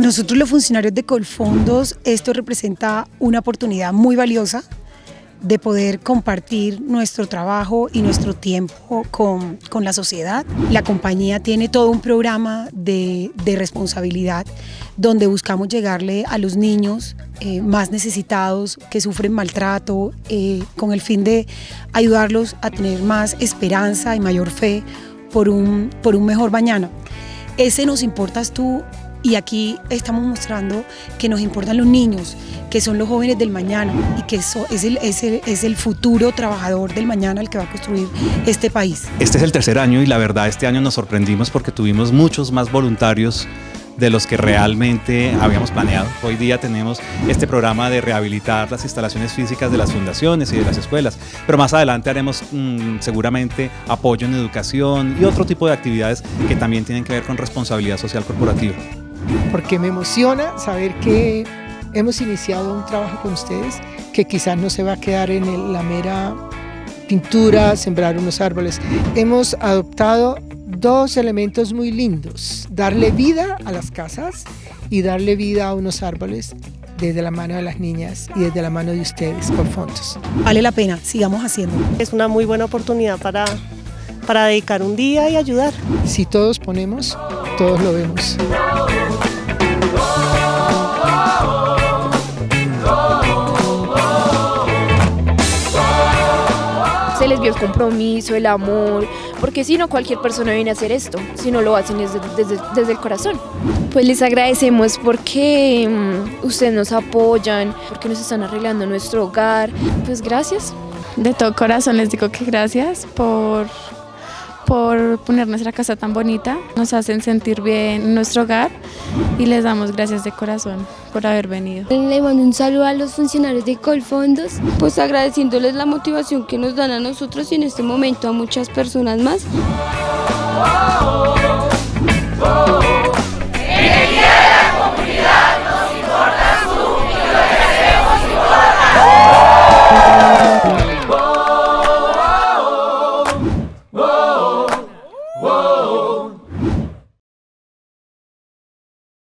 nosotros los funcionarios de Colfondos esto representa una oportunidad muy valiosa de poder compartir nuestro trabajo y nuestro tiempo con, con la sociedad. La compañía tiene todo un programa de, de responsabilidad donde buscamos llegarle a los niños eh, más necesitados que sufren maltrato eh, con el fin de ayudarlos a tener más esperanza y mayor fe por un, por un mejor mañana. Ese nos importas tú y aquí estamos mostrando que nos importan los niños, que son los jóvenes del mañana y que eso es el, futuro trabajador del mañana el que va a construir este país. Este es el tercer año y la verdad este año nos sorprendimos porque tuvimos muchos más voluntarios de los que realmente habíamos planeado. Hoy día tenemos este programa de rehabilitar las instalaciones físicas de las fundaciones y de las escuelas, pero más adelante haremos mmm, seguramente apoyo en educación y otro tipo de actividades que también tienen que ver con responsabilidad social corporativa porque me emociona saber que hemos iniciado un trabajo con ustedes que quizás no se va a quedar en el, la mera pintura, sembrar unos árboles. Hemos adoptado dos elementos muy lindos, darle vida a las casas y darle vida a unos árboles desde la mano de las niñas y desde la mano de ustedes por fondos. Vale la pena, sigamos haciendo. Es una muy buena oportunidad para, para dedicar un día y ayudar. Si todos ponemos, todos lo vemos. Se les vio el compromiso, el amor, porque si no cualquier persona viene a hacer esto, si no lo hacen desde, desde, desde el corazón. Pues les agradecemos porque um, ustedes nos apoyan, porque nos están arreglando nuestro hogar. Pues gracias. De todo corazón les digo que gracias por por poner nuestra casa tan bonita, nos hacen sentir bien en nuestro hogar y les damos gracias de corazón por haber venido. Le mando un saludo a los funcionarios de Colfondos, pues agradeciéndoles la motivación que nos dan a nosotros y en este momento a muchas personas más.